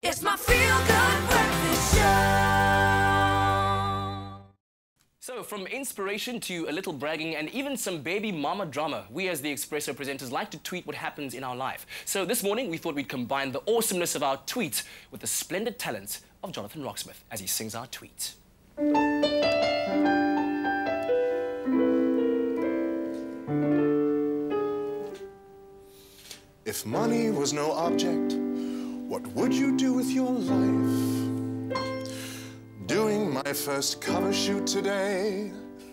It's my feel good breakfast show. So, from inspiration to a little bragging and even some baby mama drama, we as the Expresso presenters like to tweet what happens in our life. So, this morning we thought we'd combine the awesomeness of our tweets with the splendid talent of Jonathan Roxmouth as he sings our tweet. If money was no object, what would you do with your life? Doing my first cover shoot today.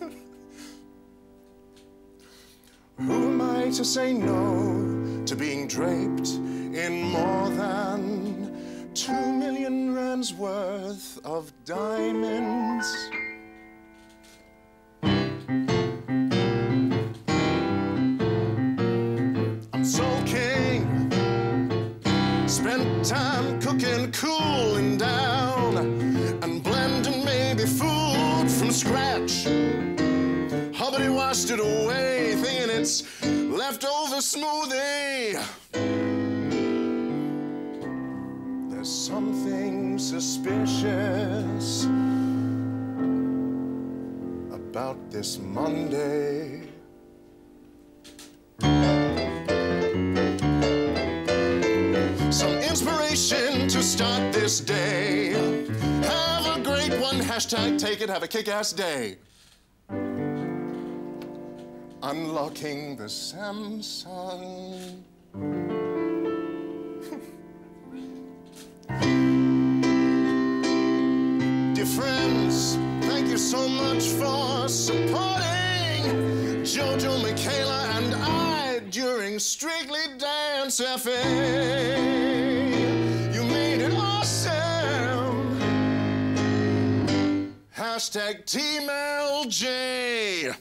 Who am I to say no to being draped in more than two million rands worth of diamonds? Time cooking, cooling down, and blending maybe food from scratch. Hubbard washed it away, thinking it's leftover smoothie. There's something suspicious about this Monday. To start this day. Have a great one. Hashtag take it. Have a kick ass day. Unlocking the Samsung. Dear friends, thank you so much for supporting Jojo, Michaela, and I during Strictly Dance FA. You made oh it awesome. Hashtag Team LJ.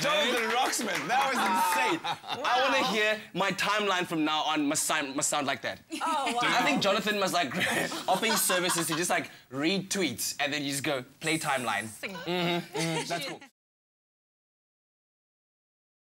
Jonathan Roxmouth, that was insane. I want to hear my timeline from now on must sound, must sound like that. Oh, wow. I think Jonathan must like offer his services to just like read tweets and then you just go play timeline. Sing. Mm-hmm. Mm-hmm. That's cool.